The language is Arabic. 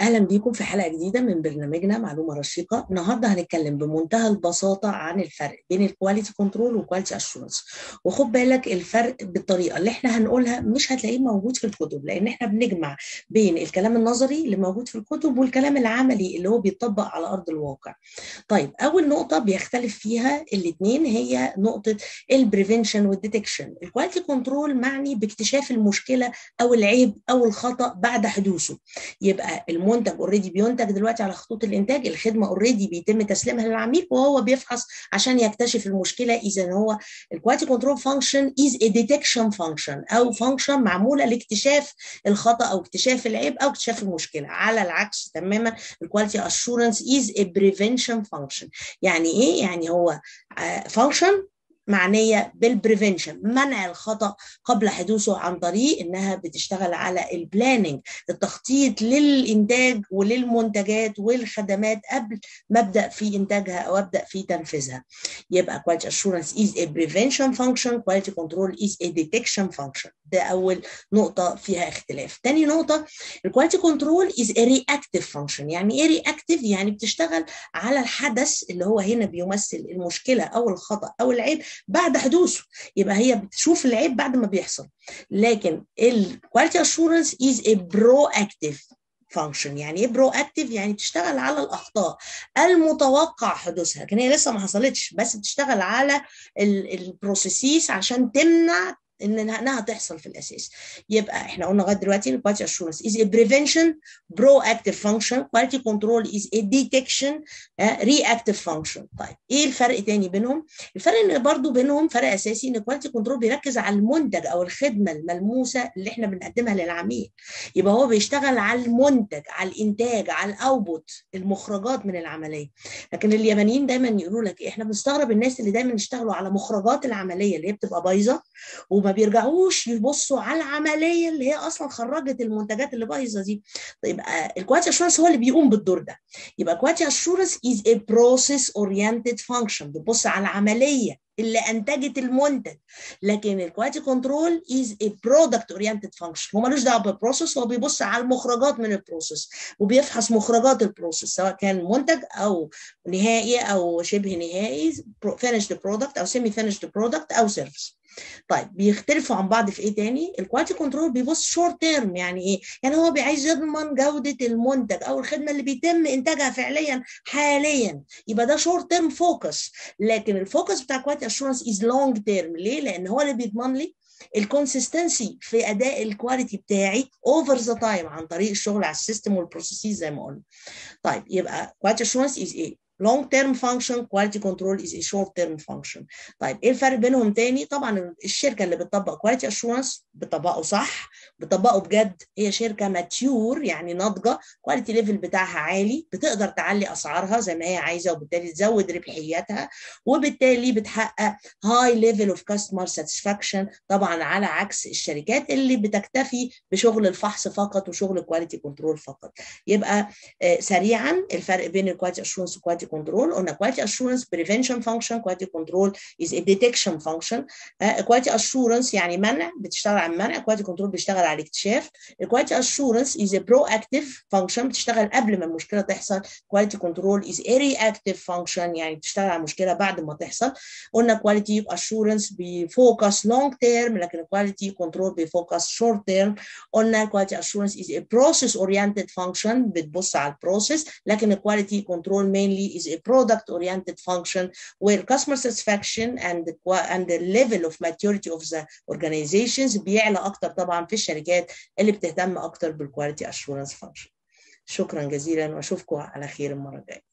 أهلا بيكم في حلقة جديدة من برنامجنا معلومة رشيقة. النهارده هنتكلم بمنتهى البساطة عن الفرق بين ال quality control وال quality assurance وخد بالك الفرق بالطريقة اللي إحنا هنقولها مش هتلاقيه موجود في الكتب لأن إحنا بنجمع بين الكلام النظري اللي موجود في الكتب والكلام العملي اللي هو بيطبق على أرض الواقع. طيب أول نقطة بيختلف فيها الاثنين هي نقطة ال prevention وال detection ال quality control معني باكتشاف المشكلة أو العيب أو الخطأ بعد حدوثه. يبقى المنتج already بينتج دلوقتي على خطوط الإنتاج الخدمة already بيتم تسليمها للعميل وهو بيفحص عشان يكتشف المشكلة. إذا هو ال quality control function is a detection function أو function معمولة لاكتشاف الخطأ أو اكتشاف العيب أو اكتشاف المشكلة. على العكس تماما ال quality assurance is a prevention function يعني إيه؟ يعني هو function معنية بال prevention منع الخطأ قبل حدوثه عن طريق إنها بتشتغل على ال planning التخطيط للإنتاج وللمنتجات والخدمات قبل ما أبدأ في إنتاجها أو أبدأ في تنفيذها. يبقى quality assurance is a prevention function quality control is a detection function. ده أول نقطة فيها اختلاف. تاني نقطة ال quality control is reactive function. يعني إيه reactive يعني بتشتغل على الحدث اللي هو هنا بيمثل المشكلة أو الخطأ أو العيب بعد حدوثه. يبقى هي بتشوف العيب بعد ما بيحصل. لكن ال quality assurance is a proactive function يعني إيه proactive يعني بتشتغل على الأخطاء المتوقع حدوثها. لكن هي لسه ما حصلتش بس بتشتغل على ال processes عشان تمنع ان إنها تحصل في الأساس. يبقى إحنا قلنا لغاية دلوقتي ال quality assurance is proactive function. Quality control is a detection uh, reactive function. طيب إيه الفرق تاني بينهم؟ الفرق إن برضو بينهم فرق أساسي إن ال quality control بيركز على المنتج أو الخدمة الملموسة اللي إحنا بنقدمها للعميل. يبقى هو بيشتغل على المنتج على الإنتاج على ال output المخرجات من العملية. لكن اليابانيين دايما يقولوا لك إحنا بنستغرب الناس اللي دايما يشتغلوا على مخرجات العملية اللي هي بتبقى بايظة وما بيرجعوش يبصوا على العملية اللي هي أصلا خرجت المنتجات اللي بايظة دي. طيب ال quality assurance هو اللي بيقوم بالدور ده. يبقى quality assurance is a process oriented function بتبص على العملية اللي أنتجت المنتج. لكن ال quality control is a product oriented function هو ملوش دعوة بال process هو بيبص على المخرجات من ال process وبيفحص مخرجات ال process سواء كان منتج أو نهائي أو شبه نهائي finished product أو semi finished product أو service طيب بيختلفوا عن بعض في إيه تاني؟ ال quality control بيبص short term يعني إيه؟ يعني هو عايز يضمن جودة المنتج أو الخدمة اللي بيتم إنتاجها فعليا حاليا. يبقى ده short term focus لكن ال focus بتاع quality assurance is long term ليه؟ لأن هو اللي بيضمن لي ال consistency في أداء ال quality بتاعي over the time عن طريق الشغل على ال system وال processes زي ما قلنا. طيب يبقى quality assurance is a term function quality control is a short term function. طيب إيه الفرق بينهم تاني؟ طبعا الشركة اللي بتطبق quality assurance بتطبقه صح بتطبقه بجد. هي شركة mature يعني ناضجة quality level بتاعها عالي بتقدر تعلي أسعارها زي ما هي عايزة وبالتالي تزود ربحياتها وبالتالي بتحقق high level of customer satisfaction طبعا على عكس الشركات اللي بتكتفي بشغل الفحص فقط وشغل ال quality control فقط. يبقى آه سريعا الفرق بين ال quality assurance وال quality control قلنا quality assurance prevention function quality control is a detection function uh, quality assurance يعني منع بتشتغل على المنع quality control بيشتغل على الاكتشاف quality assurance is a proactive function بتشتغل قبل ما المشكلة تحصل quality control is a reactive function يعني بتشتغل على المشكلة بعد ما تحصل قلنا quality assurance بيفوكس long term لكن quality control بيفوكس short term قلنا quality assurance is a process oriented function بتبص على البروسيس لكن quality control mainly is a product oriented function where customer satisfaction and the, and the level of maturity of the organizations بيعلى أكتر طبعا في الشركات اللي بتهتم أكتر بال quality assurance function شكرا جزيلا واشوفكم على خير المره الجايه